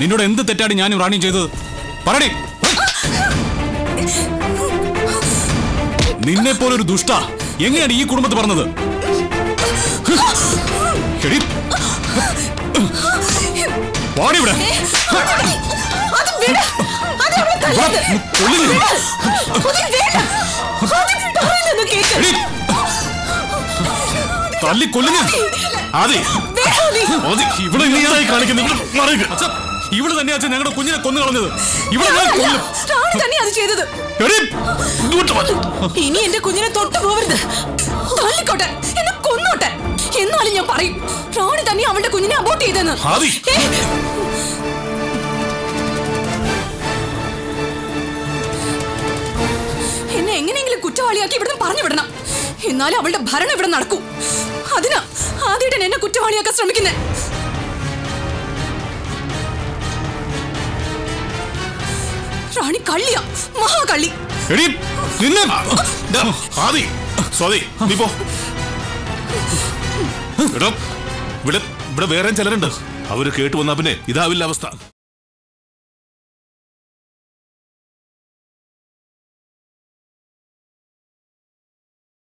നിന്നോട് എന്ത് തെറ്റാണ് ഞാനും റാണിയും ചെയ്തത്? പറയണേ നിന്നെ പോലെ ഒരു ദുഷ്ട എങ്ങനെയാണ് ഈ കുടുംബത്ത് പറഞ്ഞത്? പാടിവിടെ അത്. അത്. കൊല്ലുന്നു. അത്. അത് തല്ലി. ആദി, ഇവിടെ നീയായി കാണിക്കുന്നു ഇവിടെ തന്നെയാ അച്ഛൻ ഞങ്ങളുടെ കുഞ്ഞിനെ കൊന്നു കളഞ്ഞത്. തന്നെയാ അത് ചെയ്തത്. ഇനി എന്റെ കുഞ്ഞിനെ തൊട്ടു പോവരുത്. തള്ളിക്കോട്ടെ എന്നെ കൊന്നോട്ടെ. എന്നാലും ഞാൻ പറയും റാണി തന്നെ അവളുടെ കുഞ്ഞിനെ അബോട്ട് ചെയ്തെന്ന് എന്നെ എങ്ങനെയെങ്കിലും കുറ്റവാളിയാക്കി ഇവിടുന്ന് പറഞ്ഞു വിടണം. എന്നാലും അവളുടെ ഭരണം ഇവിടെ നടക്കൂ. അതിനാ ആദ്യമായിട്ട് എന്നെ കുറ്റവാളിയാക്കാൻ ശ്രമിക്കുന്നേ. റാണി കള്ളിയാ. മഹാകള്ളി നിന്നെ ദാ, നീ പോ. ഇവിടെ ഇവിടെ വേറെ ചിലരുണ്ട്. അവർ കേട്ടു വന്നാ പിന്നെ ഇതാവില്ല അവസ്ഥ.